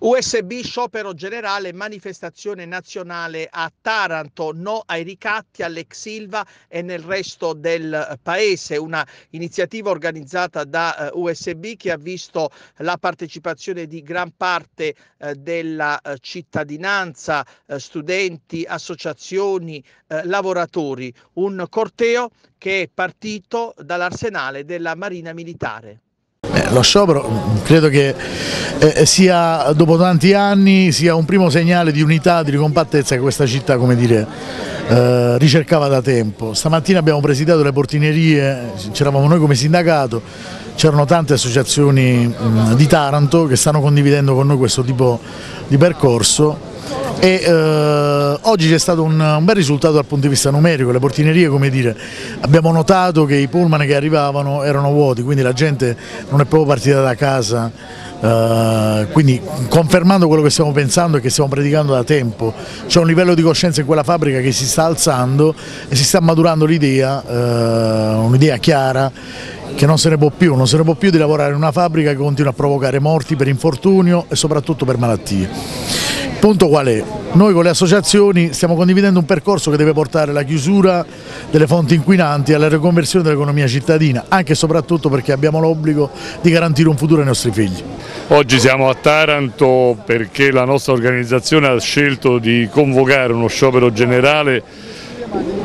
USB sciopero generale, manifestazione nazionale a Taranto, no ai ricatti all'ex Silva e nel resto del paese, una iniziativa organizzata da eh, USB che ha visto la partecipazione di gran parte uh, della cittadinanza, studenti, associazioni, lavoratori, un corteo che è partito dall'arsenale della Marina Militare. Eh, lo sciopero credo che eh, sia dopo tanti anni sia un primo segnale di unità, di ricompattezza che questa città come dire, eh, ricercava da tempo. Stamattina abbiamo presidiato le portinerie, c'eravamo noi come sindacato, c'erano tante associazioni mh, di Taranto che stanno condividendo con noi questo tipo di percorso e eh, oggi c'è stato un, un, bel risultato dal punto di vista numerico, le portinerie come dire, abbiamo notato che i pullman che arrivavano erano vuoti, quindi la gente non è proprio partita da casa, eh, quindi confermando quello che stiamo pensando e che stiamo predicando da tempo, c'è un livello di coscienza in quella fabbrica che si sta alzando e si sta maturando l'idea, eh, un'idea chiara che non se ne può più, non se ne può più di lavorare in una fabbrica che continua a provocare morti per infortunio e soprattutto per malattie. Punto qual è? Noi con le associazioni stiamo condividendo un percorso che deve portare alla chiusura delle fonti inquinanti e alla riconversione dell'economia cittadina, anche e soprattutto perché abbiamo l'obbligo di garantire un futuro ai nostri figli. Oggi siamo a Taranto perché la nostra organizzazione ha scelto di convocare uno sciopero generale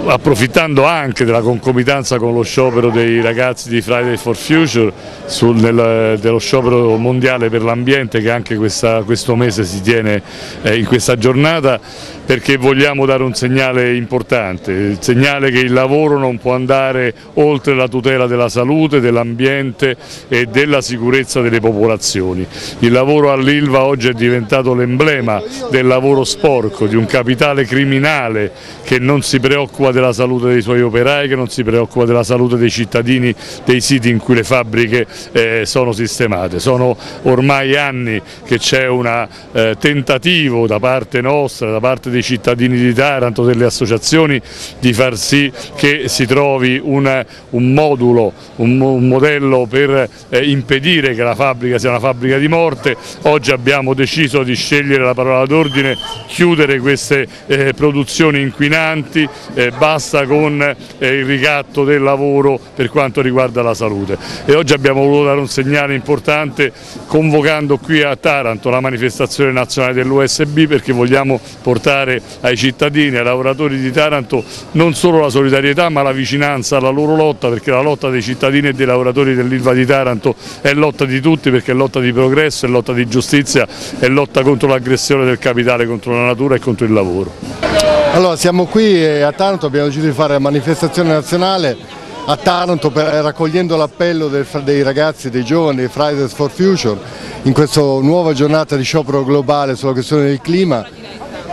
approfittando anche della concomitanza con lo sciopero dei ragazzi di Friday for Future, sul, nel, dello sciopero mondiale per l'ambiente che anche questa, questo mese si tiene eh, in questa giornata, perché vogliamo dare un segnale importante, il segnale che il lavoro non può andare oltre la tutela della salute, dell'ambiente e della sicurezza delle popolazioni. Il lavoro all'Ilva oggi è diventato l'emblema del lavoro sporco, di un capitale criminale che non si preoccupa della salute dei suoi operai, che non si preoccupa della salute dei cittadini dei siti in cui le fabbriche eh, sono sistemate. Sono ormai anni che c'è un eh, tentativo da parte nostra, da parte dei cittadini di Taranto, delle associazioni, di far sì che si trovi un, un modulo, un, un, modello per eh, impedire che la fabbrica sia una fabbrica di morte. Oggi abbiamo deciso di scegliere la parola d'ordine, chiudere queste eh, produzioni inquinanti, eh, basta con eh, il ricatto del lavoro per quanto riguarda la salute. E oggi abbiamo voluto dare un segnale importante convocando qui a Taranto la manifestazione nazionale dell'USB perché vogliamo portare ai cittadini, ai lavoratori di Taranto non solo la solidarietà ma la vicinanza alla loro lotta perché la lotta dei cittadini e dei lavoratori dell'Ilva di Taranto è lotta di tutti perché è lotta di progresso, è lotta di giustizia, è lotta contro l'aggressione del capitale, contro la natura e contro il lavoro. Allora siamo qui a Taranto, abbiamo deciso di fare la manifestazione nazionale a Taranto per, raccogliendo l'appello dei ragazzi, dei giovani, Fridays for Future in questa nuova giornata di sciopero globale sulla questione del clima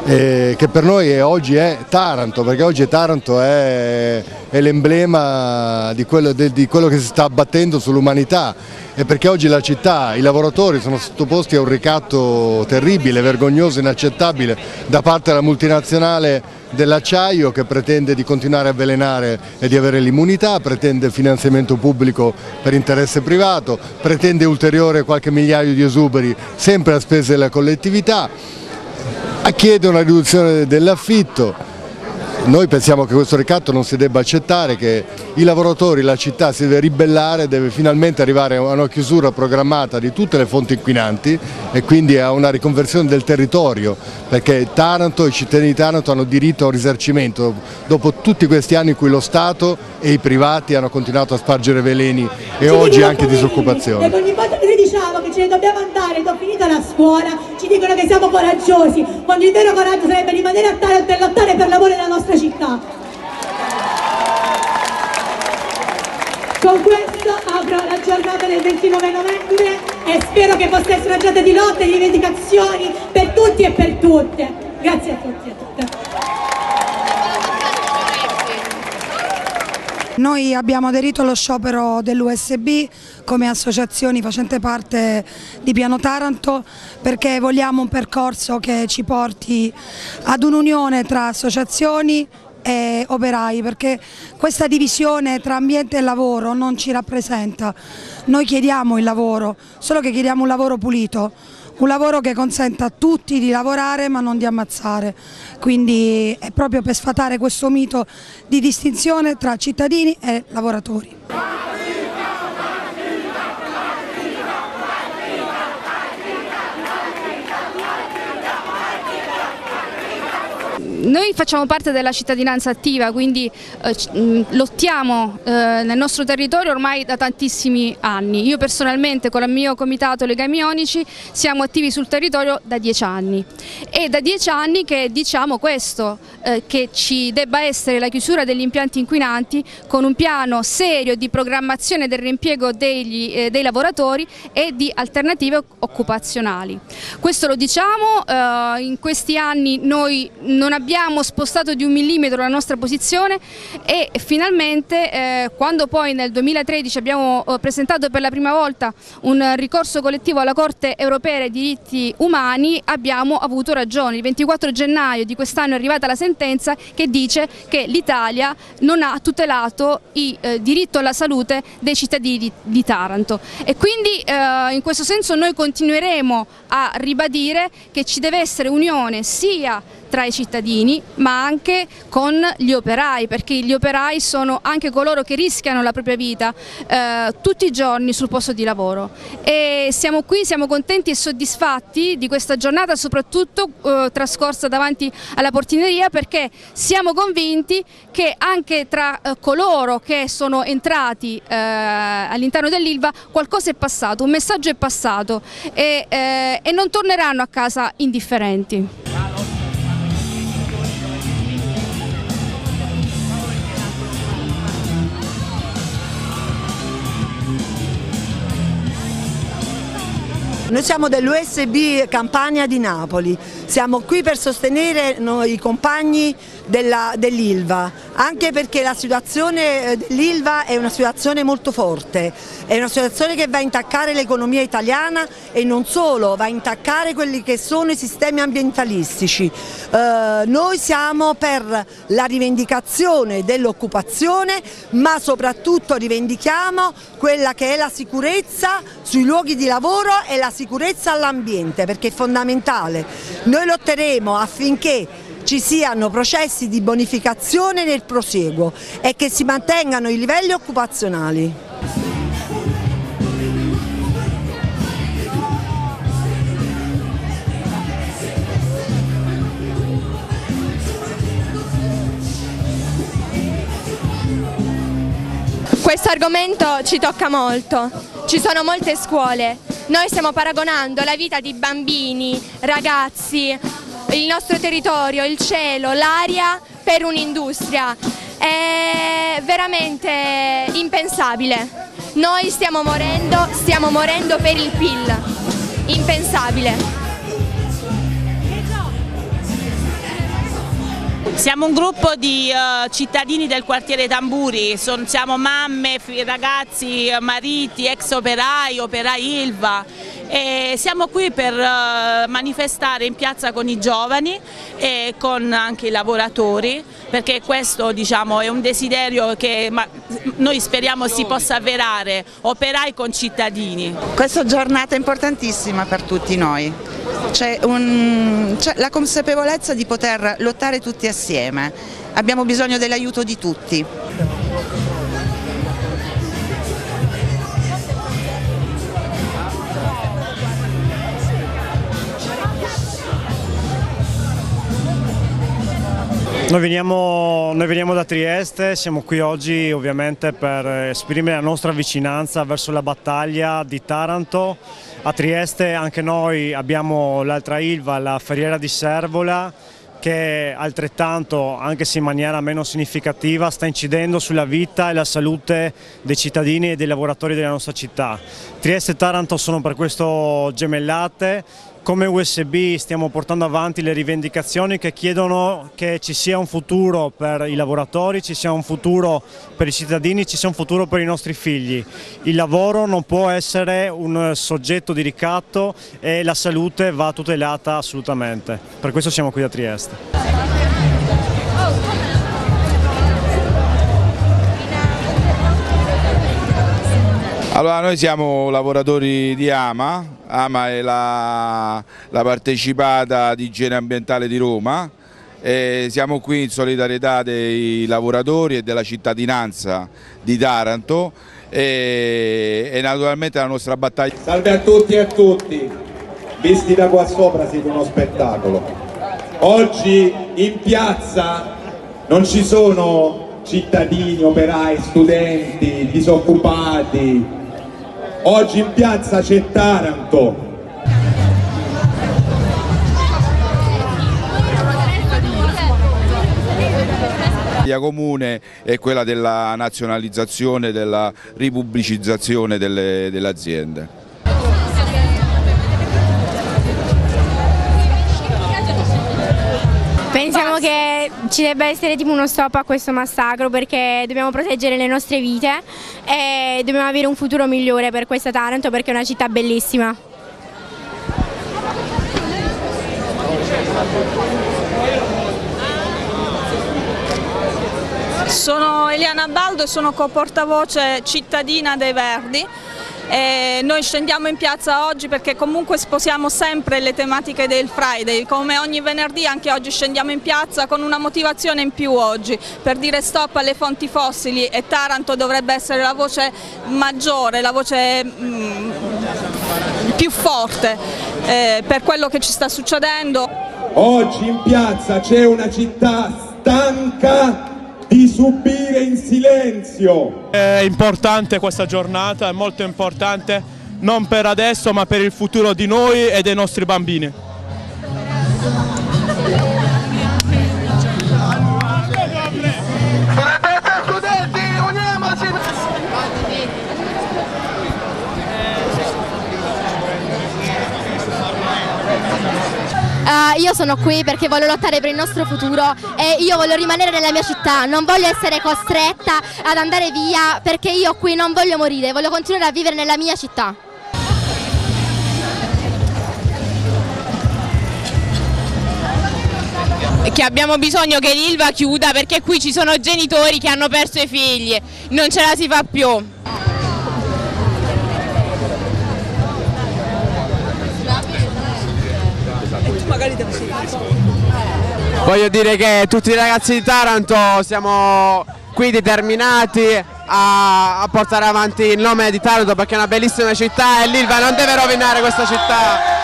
eh, che per noi è, oggi è Taranto, perché oggi Taranto è, è l'emblema di, di quello che si sta abbattendo sull'umanità. E perché oggi la città, i lavoratori sono sottoposti a un ricatto terribile, vergognoso, inaccettabile da parte della multinazionale dell'acciaio che pretende di continuare a avvelenare e di avere l'immunità, pretende finanziamento pubblico per interesse privato, pretende ulteriore qualche migliaio di esuberi sempre a spese della collettività, chiede una riduzione dell'affitto, noi pensiamo che questo ricatto non si debba accettare, che i lavoratori, la città si deve ribellare, deve finalmente arrivare a una chiusura programmata di tutte le fonti inquinanti e quindi a una riconversione del territorio, perché Taranto e i cittadini di Taranto hanno diritto a un risarcimento. Dopo tutti questi anni in cui lo Stato e i privati hanno continuato a spargere veleni e oggi anche disoccupazione. Ogni volta che noi diciamo che ce ne dobbiamo andare, ho finito la scuola, ci dicono che siamo coraggiosi, quando il vero coraggio sarebbe rimanere a Taranto e lottare per l'amore della nostra città. Con questo apro la giornata del 29 novembre e spero che possa essere una giornata di lotte e di rivendicazioni per tutti e per tutte. Grazie a tutti e a tutte. Noi abbiamo aderito allo sciopero dell'USB come associazioni facente parte di Piano Taranto perché vogliamo un percorso che ci porti ad un'unione tra associazioni e operai perché questa divisione tra ambiente e lavoro non ci rappresenta. Noi chiediamo il lavoro, solo che chiediamo un lavoro pulito, un lavoro che consenta a tutti di lavorare ma non di ammazzare, quindi è proprio per sfatare questo mito di distinzione tra cittadini e lavoratori. Noi facciamo parte della cittadinanza attiva, quindi eh, lottiamo eh, nel nostro territorio ormai da tantissimi anni. Io personalmente con il mio comitato Legami Ionici siamo attivi sul territorio da dieci anni. È da dieci anni che diciamo questo, eh, che ci debba essere la chiusura degli impianti inquinanti con un piano serio di programmazione del riempiego degli, eh, dei lavoratori e di alternative occupazionali. Questo lo diciamo, eh, in questi anni noi non abbiamo abbiamo spostato di un millimetro la nostra posizione e finalmente eh, quando poi nel 2013 abbiamo eh, presentato per la prima volta un ricorso collettivo alla Corte Europea dei diritti umani abbiamo avuto ragione. Il 24 gennaio di quest'anno è arrivata la sentenza che dice che l'Italia non ha tutelato il eh, diritto alla salute dei cittadini di, di Taranto e quindi eh, in questo senso noi continueremo a ribadire che ci deve essere unione sia tra i cittadini ma anche con gli operai perché gli operai sono anche coloro che rischiano la propria vita eh, tutti i giorni sul posto di lavoro e siamo qui, siamo contenti e soddisfatti di questa giornata soprattutto eh, trascorsa davanti alla portineria perché siamo convinti che anche tra eh, coloro che sono entrati eh, all'interno dell'Ilva qualcosa è passato, un messaggio è passato e, eh, e non torneranno a casa indifferenti. Noi siamo dell'USB Campania di Napoli, siamo qui per sostenere i compagni dell'Ilva, anche perché la situazione eh, dell'Ilva è una situazione molto forte, è una situazione che va a intaccare l'economia italiana e non solo, va a intaccare quelli che sono i sistemi ambientalistici. Eh, noi siamo per la rivendicazione dell'occupazione, ma soprattutto rivendichiamo quella che è la sicurezza sui luoghi di lavoro e la sicurezza all'ambiente, perché è fondamentale. Noi lotteremo affinché ci siano processi di bonificazione nel proseguo e che si mantengano i livelli occupazionali. Questo argomento ci tocca molto, ci sono molte scuole, noi stiamo paragonando la vita di bambini, ragazzi, il nostro territorio, il cielo, l'aria per un'industria. È veramente impensabile. Noi stiamo morendo, stiamo morendo per il PIL. Impensabile. Siamo un gruppo di uh, cittadini del quartiere Tamburi, Son, siamo mamme, ragazzi, mariti, ex operai, operai Ilva e siamo qui per uh, manifestare in piazza con i giovani e con anche i lavoratori perché questo diciamo, è un desiderio che noi speriamo si possa avverare, operai con cittadini. Questa giornata è importantissima per tutti noi, c'è la consapevolezza di poter lottare tutti assieme, abbiamo bisogno dell'aiuto di tutti. Noi veniamo, noi veniamo, da Trieste, siamo qui oggi ovviamente per esprimere la nostra vicinanza verso la battaglia di Taranto. A Trieste anche noi abbiamo l'altra Ilva, la Ferriera di Servola, che altrettanto, anche se in maniera meno significativa, sta incidendo sulla vita e la salute dei cittadini e dei lavoratori della nostra città. Trieste e Taranto sono per questo gemellate, come USB stiamo portando avanti le rivendicazioni che chiedono che ci sia un futuro per i lavoratori, ci sia un futuro per i cittadini, ci sia un futuro per i nostri figli. Il lavoro non può essere un soggetto di ricatto e la salute va tutelata assolutamente. Per questo siamo qui a Trieste. Allora noi siamo lavoratori di AMA, AMA è la, la partecipata di igiene ambientale di Roma siamo qui in solidarietà dei lavoratori e della cittadinanza di Taranto e, e naturalmente la nostra battaglia. Salve a tutti e a tutti, visti da qua sopra siete uno spettacolo. Oggi in piazza non ci sono cittadini, operai, studenti, disoccupati, oggi in piazza c'è Taranto, comune è quella della nazionalizzazione, della ripubblicizzazione delle, delle aziende. Che ci debba essere tipo uno stop a questo massacro perché dobbiamo proteggere le nostre vite e dobbiamo avere un futuro migliore per questa Taranto perché è una città bellissima. Sono Eliana Baldo e sono co-portavoce cittadina dei Verdi. E noi scendiamo in piazza oggi perché comunque sposiamo sempre le tematiche del Friday, come ogni venerdì anche oggi scendiamo in piazza con una motivazione in più oggi, per dire stop alle fonti fossili e Taranto dovrebbe essere la voce maggiore, la voce mm, più forte eh, per quello che ci sta succedendo. Oggi in piazza c'è una città stanca di subire in silenzio. È importante questa giornata, è molto importante, non per adesso ma per il futuro di noi e dei nostri bambini. Uh, io sono qui perché voglio lottare per il nostro futuro e io voglio rimanere nella mia città, non voglio essere costretta ad andare via perché io qui non voglio morire, voglio continuare a vivere nella mia città. che abbiamo bisogno che l'Ilva chiuda perché qui ci sono genitori che hanno perso i figli, non ce la si fa più. Voglio dire che tutti i ragazzi di Taranto siamo qui determinati a, a portare avanti il nome di Taranto perché è una bellissima città e l'Ilva non deve rovinare questa città.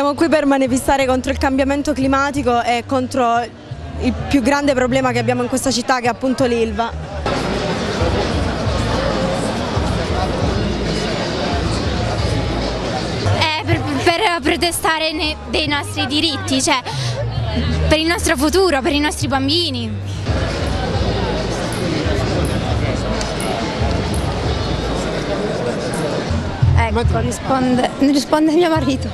Siamo qui per manifestare contro il cambiamento climatico e contro il più grande problema che abbiamo in questa città che è appunto l'Ilva. È per, per protestare dei nostri diritti, cioè per il nostro futuro, per i nostri bambini. Ecco, risponde, risponde mio marito.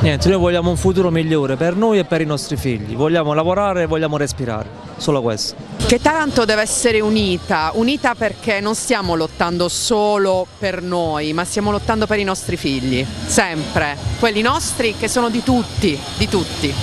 Niente, noi vogliamo un futuro migliore per noi e per i nostri figli, vogliamo lavorare e vogliamo respirare, solo questo. Che Taranto deve essere unita, unita perché non stiamo lottando solo per noi, ma stiamo lottando per i nostri figli, sempre, quelli nostri che sono di tutti, di tutti.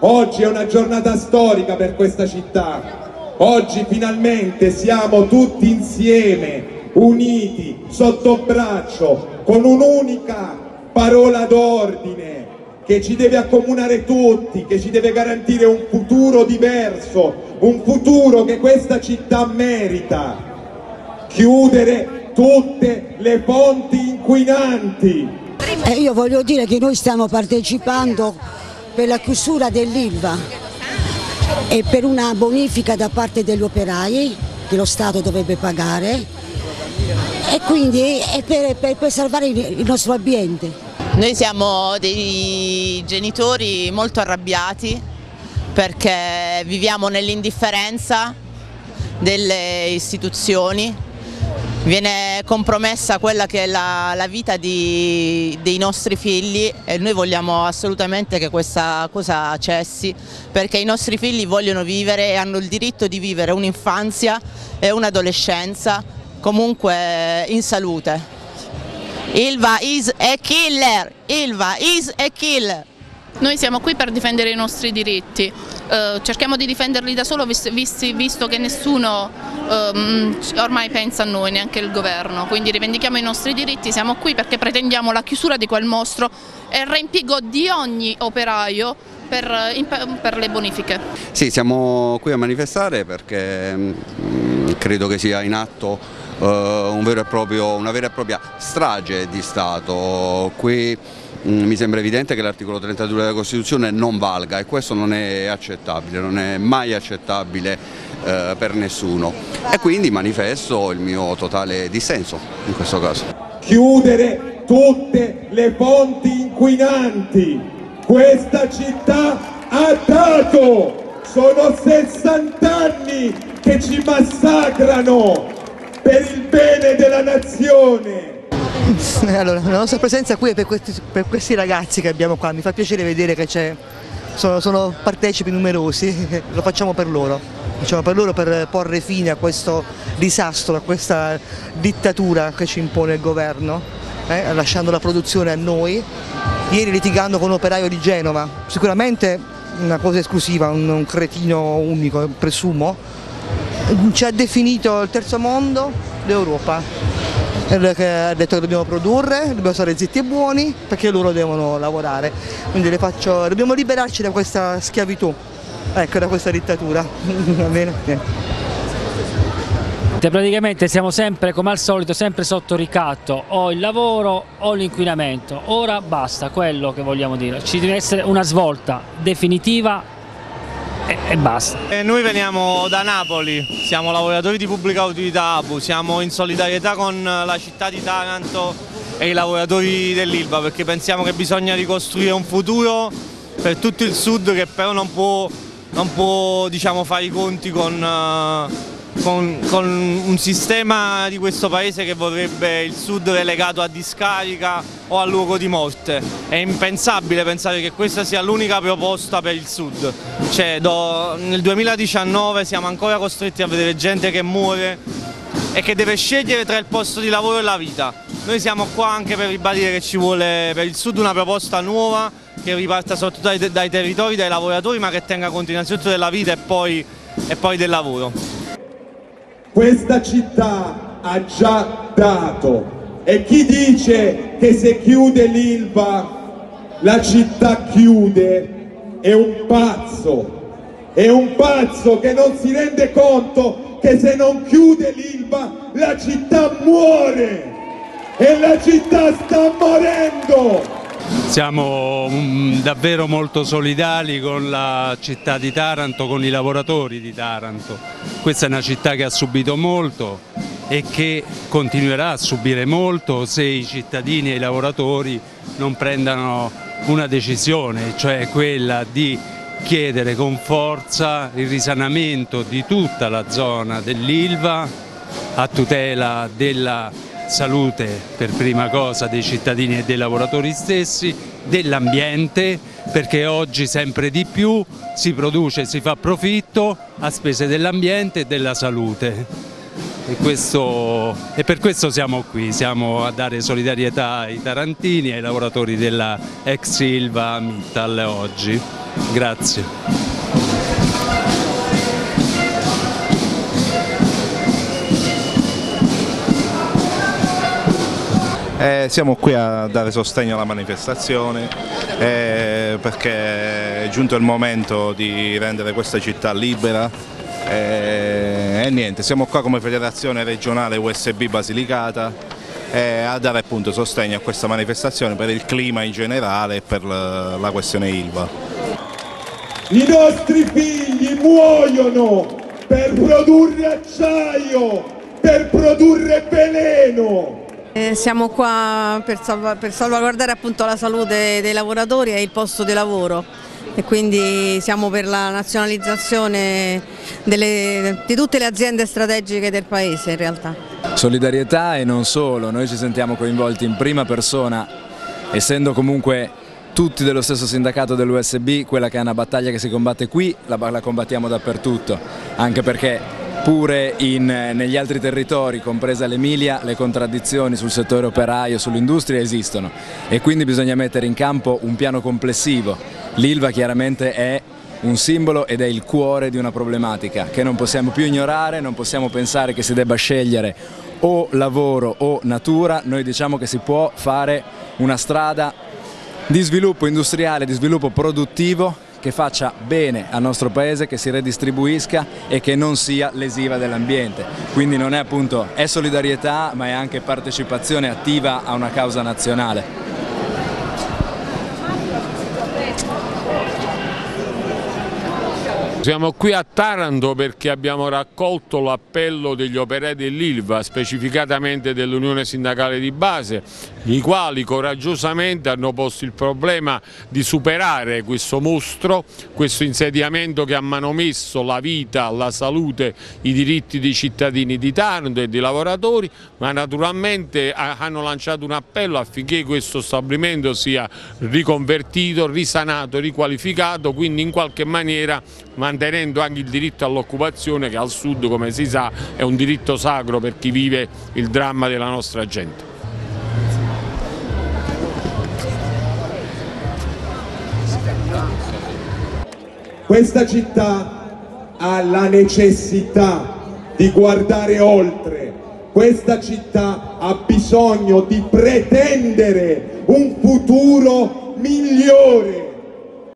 Oggi è una giornata storica per questa città, Oggi finalmente siamo tutti insieme, uniti, sotto braccio, con un'unica parola d'ordine che ci deve accomunare tutti, che ci deve garantire un futuro diverso, un futuro che questa città merita. Chiudere tutte le fonti inquinanti. Eh, io voglio dire che noi stiamo partecipando per la chiusura dell'Ilva e per una bonifica da parte degli operai che lo Stato dovrebbe pagare e quindi è per, per, per salvare il nostro ambiente. Noi siamo dei genitori molto arrabbiati perché viviamo nell'indifferenza delle istituzioni viene compromessa quella che è la, la vita di, dei nostri figli e noi vogliamo assolutamente che questa cosa cessi perché i nostri figli vogliono vivere e hanno il diritto di vivere un'infanzia e un'adolescenza comunque in salute. Ilva is a killer! Ilva is a killer! Noi siamo qui per difendere i nostri diritti, eh, cerchiamo di difenderli da solo visto, visto che nessuno ehm, ormai pensa a noi, neanche il governo, quindi rivendichiamo i nostri diritti, siamo qui perché pretendiamo la chiusura di quel mostro e il reimpiego di ogni operaio per, per, le bonifiche. Sì, siamo qui a manifestare perché mh, credo che sia in atto un proprio, una vera e propria strage di Stato. Qui Mm, mi sembra evidente che l'articolo 32 della Costituzione non valga e questo non è accettabile, non è mai accettabile eh, per nessuno e quindi manifesto il mio totale dissenso in questo caso. Chiudere tutte le fonti inquinanti, questa città ha dato, sono 60 anni che ci massacrano per il bene della nazione. Allora, la nostra presenza qui è per questi, per questi, ragazzi che abbiamo qua, mi fa piacere vedere che sono, sono, partecipi numerosi, lo facciamo per loro, facciamo per loro per porre fine a questo disastro, a questa dittatura che ci impone il governo, eh, lasciando la produzione a noi, ieri litigando con un operaio di Genova, sicuramente una cosa esclusiva, un, un cretino unico, presumo, ci ha definito il terzo mondo, l'Europa che ha detto che dobbiamo produrre, dobbiamo stare zitti e buoni perché loro devono lavorare. Quindi faccio, dobbiamo liberarci da questa schiavitù, ecco, da questa dittatura. Va bene? Praticamente siamo sempre come al solito sempre sotto ricatto o il lavoro o l'inquinamento ora basta quello che vogliamo dire ci deve essere una svolta definitiva e, e basta. E noi veniamo da Napoli, siamo lavoratori di pubblica utilità ABU, siamo in solidarietà con la città di Taranto e i lavoratori dell'Ilva perché pensiamo che bisogna ricostruire un futuro per tutto il sud che però non può, non può diciamo, fare i conti con... Uh, con, con, un sistema di questo paese che vorrebbe il sud relegato a discarica o a luogo di morte. È impensabile pensare che questa sia l'unica proposta per il sud. Cioè, do, nel 2019 siamo ancora costretti a vedere gente che muore e che deve scegliere tra il posto di lavoro e la vita. Noi siamo qua anche per ribadire che ci vuole per il sud una proposta nuova che riparta soprattutto dai, dai territori, dai lavoratori, ma che tenga conto innanzitutto della vita e poi, e poi del lavoro. Questa città ha già dato. E chi dice che se chiude l'Ilva la città chiude è un pazzo, è un pazzo che non si rende conto che se non chiude l'Ilva la città muore. E la città sta morendo. Siamo um, davvero molto solidali con la città di Taranto, con i lavoratori di Taranto. Questa è una città che ha subito molto e che continuerà a subire molto se i cittadini e i lavoratori non prendano una decisione, cioè quella di chiedere con forza il risanamento di tutta la zona dell'Ilva a tutela della salute per prima cosa dei cittadini e dei lavoratori stessi, dell'ambiente perché oggi sempre di più si produce e si fa profitto a spese dell'ambiente e della salute. E, questo, e, per questo siamo qui, siamo a dare solidarietà ai tarantini e ai lavoratori della ex Silva Mittal oggi. Grazie. Eh, siamo qui a dare sostegno alla manifestazione eh, perché è giunto il momento di rendere questa città libera eh, e niente, siamo qua come federazione regionale USB Basilicata eh, a dare appunto sostegno a questa manifestazione per il clima in generale e per la questione Ilva. I nostri figli muoiono per produrre acciaio, per produrre veleno, eh, siamo qua per, salva per salvaguardare la salute dei lavoratori e il posto di lavoro. e quindi siamo per la nazionalizzazione delle, di tutte le aziende strategiche del Paese in realtà. Solidarietà e non solo, noi ci sentiamo coinvolti in prima persona, essendo comunque tutti dello stesso sindacato dell'USB, quella che è una battaglia che si combatte qui, la, la combattiamo dappertutto, anche perché pure in, negli altri territori, compresa l'Emilia, le contraddizioni sul settore operaio, sull'industria esistono e quindi bisogna mettere in campo un piano complessivo. L'Ilva chiaramente è un simbolo ed è il cuore di una problematica che non possiamo più ignorare, non possiamo pensare che si debba scegliere o lavoro o natura, noi diciamo che si può fare una strada di sviluppo industriale, di sviluppo produttivo che faccia bene al nostro paese, che si redistribuisca e che non sia lesiva dell'ambiente. Quindi non è appunto, è solidarietà ma è anche partecipazione attiva a una causa nazionale. Siamo qui a Taranto perché abbiamo raccolto l'appello degli operai dell'Ilva, specificatamente dell'Unione Sindacale di Base, i quali coraggiosamente hanno posto il problema di superare questo mostro, questo insediamento che ha manomesso la vita, la salute, i diritti dei cittadini di Taranto e dei lavoratori, ma naturalmente hanno lanciato un appello affinché questo stabilimento sia riconvertito, risanato, riqualificato, quindi in qualche maniera mantenendo anche il diritto all'occupazione che al sud, come si sa, è un diritto sacro per chi vive il dramma della nostra gente. Questa città ha la necessità di guardare oltre, questa città ha bisogno di pretendere un futuro migliore